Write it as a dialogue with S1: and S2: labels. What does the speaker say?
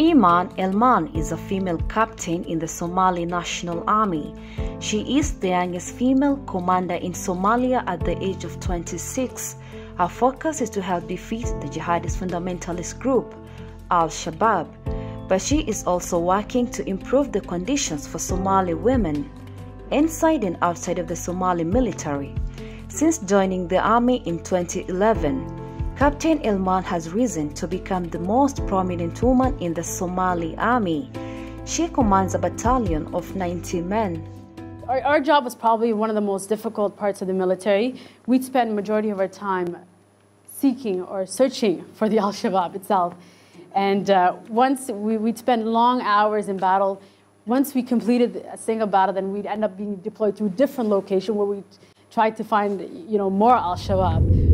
S1: Iman Elman is a female captain in the Somali National Army. She is the youngest female commander in Somalia at the age of 26. Her focus is to help defeat the jihadist fundamentalist group, Al Shabaab, but she is also working to improve the conditions for Somali women, inside and outside of the Somali military. Since joining the army in 2011, Captain Elman has risen to become the most prominent woman in the Somali army. She commands a battalion of 90 men.
S2: Our, our job was probably one of the most difficult parts of the military. We'd spend majority of our time seeking or searching for the Al-Shabaab itself. And uh, once we, would spend long hours in battle. Once we completed a single battle, then we'd end up being deployed to a different location where we'd try to find you know, more Al-Shabaab.